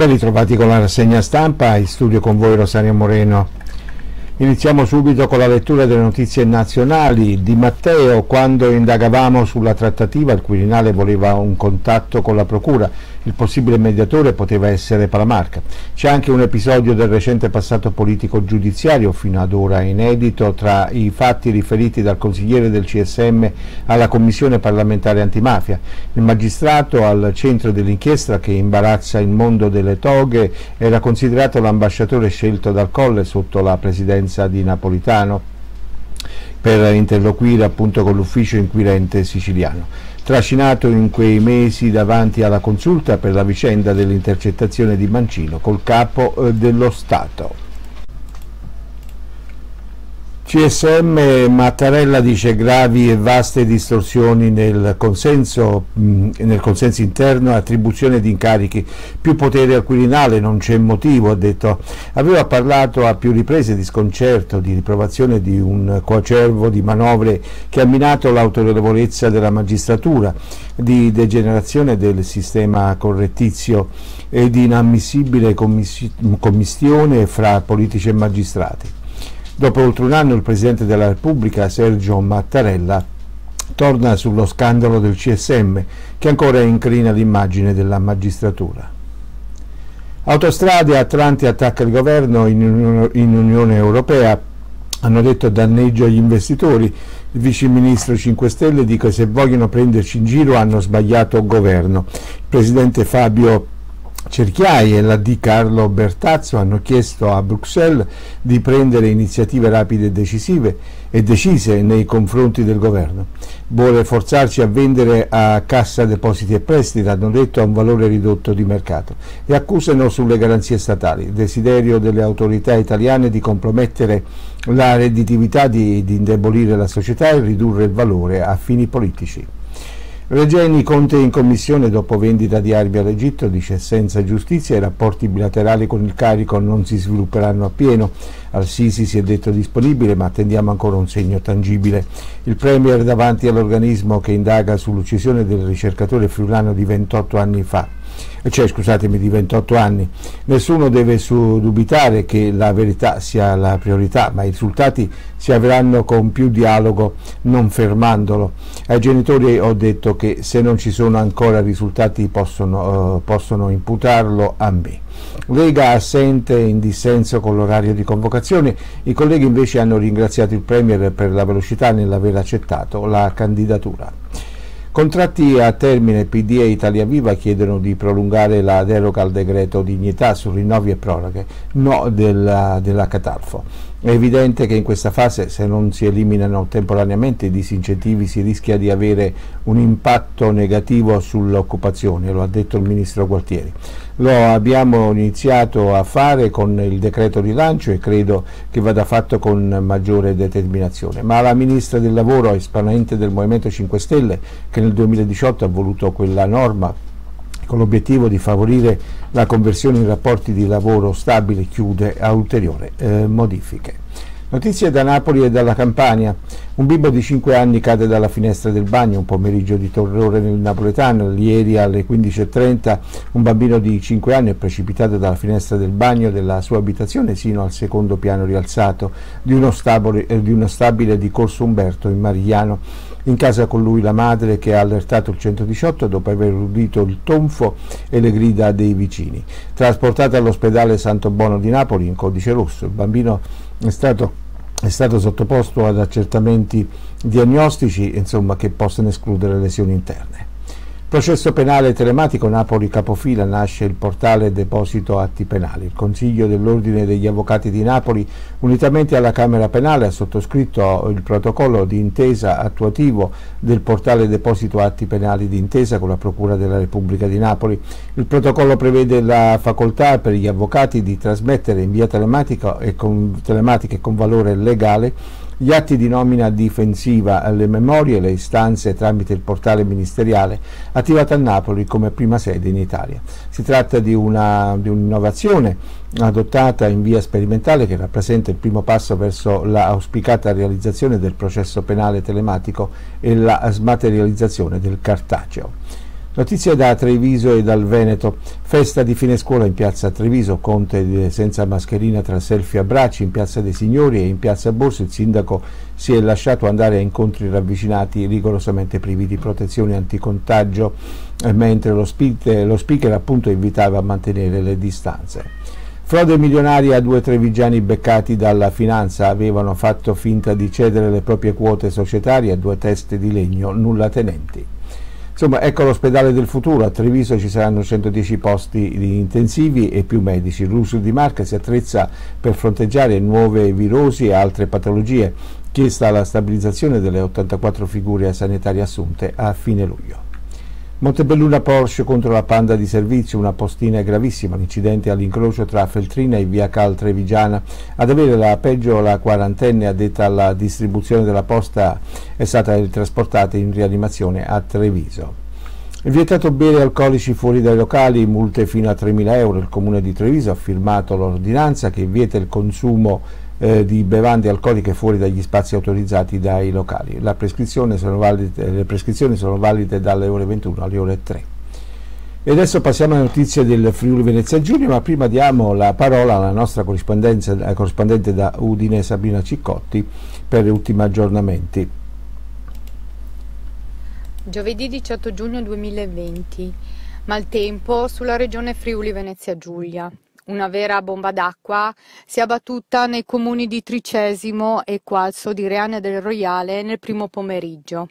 Ben ritrovati con la rassegna stampa, in studio con voi Rosario Moreno. Iniziamo subito con la lettura delle notizie nazionali. Di Matteo, quando indagavamo sulla trattativa, il Quirinale voleva un contatto con la Procura. Il possibile mediatore poteva essere Palamarca. C'è anche un episodio del recente passato politico giudiziario, fino ad ora inedito, tra i fatti riferiti dal consigliere del CSM alla Commissione parlamentare antimafia. Il magistrato al centro dell'inchiesta che imbarazza il mondo delle toghe era considerato l'ambasciatore scelto dal Colle sotto la presidenza presenza di Napolitano per interloquire appunto con l'ufficio inquirente siciliano, trascinato in quei mesi davanti alla consulta per la vicenda dell'intercettazione di Mancino col capo eh, dello Stato. CSM Mattarella dice gravi e vaste distorsioni nel consenso, nel consenso interno, attribuzione di incarichi, più potere al Quirinale, non c'è motivo, ha detto. Aveva parlato a più riprese di sconcerto, di riprovazione di un coacervo di manovre che ha minato l'autorevolezza della magistratura, di degenerazione del sistema correttizio e di inammissibile commistione fra politici e magistrati. Dopo oltre un anno il Presidente della Repubblica, Sergio Mattarella, torna sullo scandalo del CSM che ancora incrina l'immagine della magistratura. Autostrade, Atlanti attacca il governo in, Unione Europea, hanno detto danneggio agli investitori. Il vice ministro 5 Stelle dice che se vogliono prenderci in giro hanno sbagliato governo. Il presidente Fabio Cerchiai e la Di Carlo Bertazzo hanno chiesto a Bruxelles di prendere iniziative rapide e decisive e decise nei confronti del governo. Vuole forzarci a vendere a Cassa Depositi e Prestiti, hanno detto, a un valore ridotto di mercato e accusano sulle garanzie statali, desiderio delle autorità italiane di compromettere la redditività, di, di indebolire la società e ridurre il valore a fini politici. Regeni Conte in commissione dopo vendita di armi all'Egitto dice senza giustizia i rapporti bilaterali con il carico non si svilupperanno appieno. Al-Sisi si è detto disponibile ma attendiamo ancora un segno tangibile. Il Premier davanti all'organismo che indaga sull'uccisione del ricercatore friulano di 28 anni fa cioè scusatemi di 28 anni. Nessuno deve dubitare che la verità sia la priorità, ma i risultati si avranno con più dialogo, non fermandolo. Ai genitori ho detto che se non ci sono ancora risultati possono, uh, possono imputarlo a me. Lega assente in dissenso con l'orario di convocazione, i colleghi invece hanno ringraziato il Premier per la velocità nell'aver accettato la candidatura. Contratti a termine PD e Italia Viva chiedono di prolungare la deroga al decreto dignità su rinnovi e proroghe, no della, della Catalfo. È evidente che in questa fase se non si eliminano temporaneamente i disincentivi si rischia di avere un impatto negativo sull'occupazione, lo ha detto il Ministro Gualtieri. Lo abbiamo iniziato a fare con il decreto rilancio e credo che vada fatto con maggiore determinazione. Ma la Ministra del Lavoro, esponente del Movimento 5 Stelle, che nel 2018 ha voluto quella norma con l'obiettivo di favorire la conversione in rapporti di lavoro stabile, chiude a ulteriori eh, modifiche. Notizie da Napoli e dalla Campania. Un bimbo di 5 anni cade dalla finestra del bagno, un pomeriggio di terrore nel napoletano. Ieri alle 15.30 un bambino di 5 anni è precipitato dalla finestra del bagno della sua abitazione sino al secondo piano rialzato di uno stabile eh, di, uno stabile di Corso Umberto in Marigliano. In casa con lui la madre che ha allertato il 118 dopo aver udito il tonfo e le grida dei vicini. Trasportata all'ospedale Santo Bono di Napoli in codice rosso, il bambino è stato è stato sottoposto ad accertamenti diagnostici insomma, che possono escludere lesioni interne. Processo penale telematico Napoli Capofila nasce il portale Deposito Atti Penali. Il Consiglio dell'Ordine degli Avvocati di Napoli, unitamente alla Camera Penale, ha sottoscritto il protocollo di intesa attuativo del portale Deposito Atti Penali di intesa con la Procura della Repubblica di Napoli. Il protocollo prevede la facoltà per gli avvocati di trasmettere in via telematica e con, telematica e con valore legale gli atti di nomina difensiva alle memorie e le istanze tramite il portale ministeriale attivato a Napoli come prima sede in Italia. Si tratta di, una, di un'innovazione adottata in via sperimentale che rappresenta il primo passo verso l'auspicata realizzazione del processo penale telematico e la smaterializzazione del cartaceo. Notizie da Treviso e dal Veneto. Festa di fine scuola in piazza Treviso, Conte senza mascherina tra selfie e abbracci, in piazza dei Signori e in piazza Borso il sindaco si è lasciato andare a incontri ravvicinati rigorosamente privi di protezione anticontagio, eh, mentre lo speaker, lo speaker appunto invitava a mantenere le distanze. Frode milionaria a due trevigiani beccati dalla finanza avevano fatto finta di cedere le proprie quote societarie a due teste di legno nulla tenenti. Insomma, ecco l'ospedale del futuro, a Treviso ci saranno 110 posti intensivi e più medici. L'uso di marca si attrezza per fronteggiare nuove virosi e altre patologie, chiesta la stabilizzazione delle 84 figure sanitarie assunte a fine luglio. Montebelluna Porsche contro la Panda di servizio, una postina gravissima, l'incidente all'incrocio tra Feltrina e via Cal Trevigiana. Ad avere la peggio la quarantenne addetta alla distribuzione della posta è stata trasportata in rianimazione a Treviso. È vietato bere alcolici fuori dai locali, multe fino a 3.000 euro. Il comune di Treviso ha firmato l'ordinanza che vieta il consumo eh, di bevande alcoliche fuori dagli spazi autorizzati dai locali. Valide, le prescrizioni sono valide dalle ore 21 alle ore 3. E adesso passiamo alle notizie del Friuli Venezia Giulia, ma prima diamo la parola alla nostra corrispondente da Udine Sabrina Ciccotti per gli ultimi aggiornamenti. Giovedì 18 giugno 2020, maltempo sulla regione Friuli Venezia Giulia una vera bomba d'acqua, si è abbattuta nei comuni di Tricesimo e Qualso di Reane del Royale nel primo pomeriggio.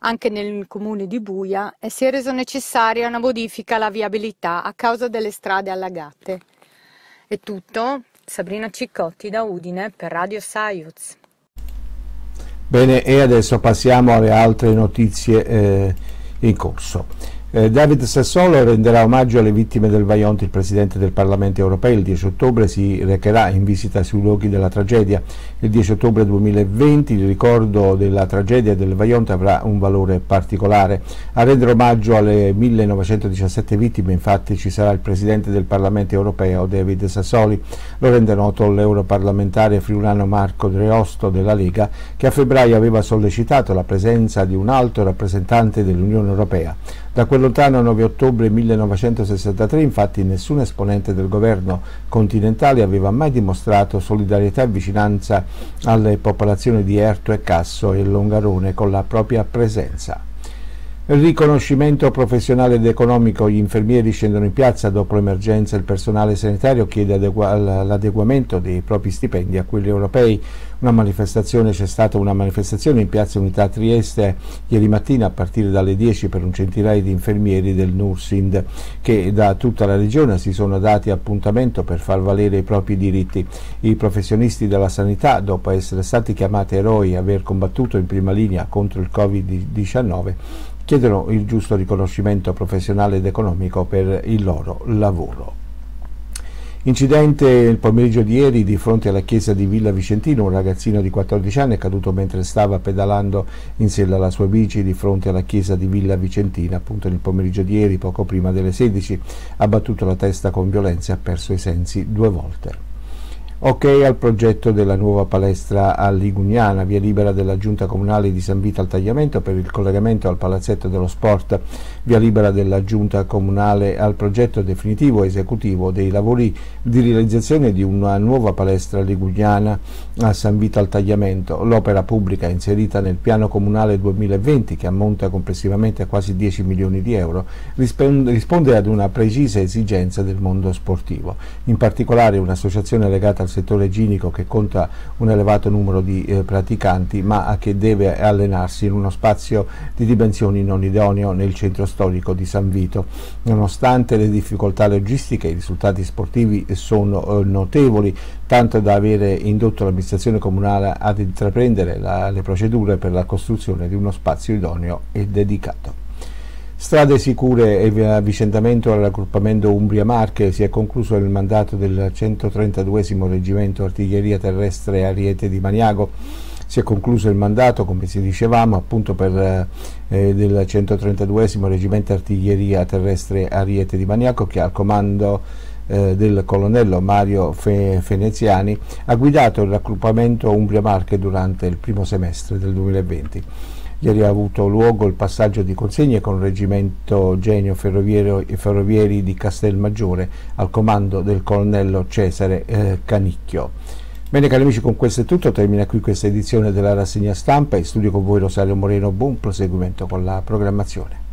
Anche nel comune di Buia e si è reso necessaria una modifica alla viabilità a causa delle strade allagate. È tutto. Sabrina Ciccotti da Udine per Radio Saiuz. Bene, e adesso passiamo alle altre notizie eh, in corso. Eh, David Sassolo renderà omaggio alle vittime del Vajont, il Presidente del Parlamento europeo. Il 10 ottobre si recherà in visita sui luoghi della tragedia. Il 10 ottobre 2020 il ricordo della tragedia del Vajont avrà un valore particolare. A rendere omaggio alle 1917 vittime infatti ci sarà il Presidente del Parlamento europeo David Sassoli. Lo rende noto l'europarlamentare friulano Marco Dreosto della Lega che a febbraio aveva sollecitato la presenza di un alto rappresentante dell'Unione Europea. Da quel lontano 9 ottobre 1963 infatti nessun esponente del governo continentale aveva mai dimostrato solidarietà e vicinanza alle popolazioni di Erto e Casso e Longarone con la propria presenza. Riconoscimento professionale ed economico, gli infermieri scendono in piazza dopo l'emergenza, il personale sanitario chiede l'adeguamento dei propri stipendi a quelli europei. C'è stata una manifestazione in piazza Unità Trieste ieri mattina a partire dalle 10 per un centinaio di infermieri del Nursind che da tutta la regione si sono dati appuntamento per far valere i propri diritti. I professionisti della sanità, dopo essere stati chiamati eroi e aver combattuto in prima linea contro il Covid-19, chiedono il giusto riconoscimento professionale ed economico per il loro lavoro. Incidente il pomeriggio di ieri di fronte alla chiesa di Villa Vicentino, un ragazzino di 14 anni è caduto mentre stava pedalando in sella alla sua bici di fronte alla chiesa di Villa Vicentina, appunto nel pomeriggio di ieri, poco prima delle 16, ha battuto la testa con violenza e ha perso i sensi due volte. Ok al progetto della nuova palestra a Ligugnana, via libera della giunta comunale di San Vito al Tagliamento per il collegamento al palazzetto dello sport, via libera della giunta comunale al progetto definitivo esecutivo dei lavori di realizzazione di una nuova palestra ligugnana a San Vito al Tagliamento. L'opera pubblica inserita nel piano comunale 2020 che ammonta complessivamente a quasi 10 milioni di euro risponde ad una precisa esigenza del mondo sportivo, in particolare un'associazione legata al settore ginico che conta un elevato numero di eh, praticanti ma che deve allenarsi in uno spazio di dimensioni non idoneo nel centro storico di San Vito. Nonostante le difficoltà logistiche i risultati sportivi sono eh, notevoli, tanto da avere indotto l'amministrazione comunale ad intraprendere la, le procedure per la costruzione di uno spazio idoneo e dedicato. Strade sicure e avvicendamento al raggruppamento Umbria-Marche si è concluso il mandato del 132 Reggimento Artiglieria Terrestre Ariete di Maniago. Si è concluso il mandato, come si dicevamo, appunto per eh, del 132 Reggimento Artiglieria Terrestre Ariete di Maniaco che al comando eh, del colonnello Mario Fe Feneziani, ha guidato il raggruppamento Umbria Marche durante il primo semestre del 2020. Ieri ha avuto luogo il passaggio di consegne con il reggimento genio ferrovieri di Castelmaggiore al comando del colonnello Cesare eh, Canicchio. Bene cari amici, con questo è tutto, termina qui questa edizione della rassegna stampa. In studio con voi Rosario Moreno, buon proseguimento con la programmazione.